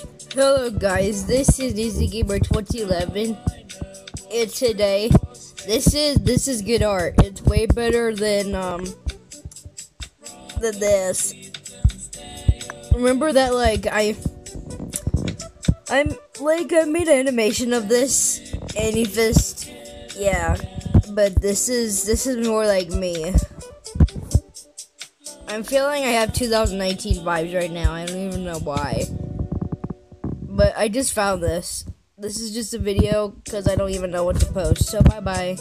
Hello guys, this is Easy Gamer 2011 and today this is this is good art. It's way better than um than this. Remember that like I I'm like I made an animation of this Anifist. Yeah. But this is this is more like me. I'm feeling I have 2019 vibes right now. I don't even know why. But I just found this. This is just a video because I don't even know what to post. So bye bye.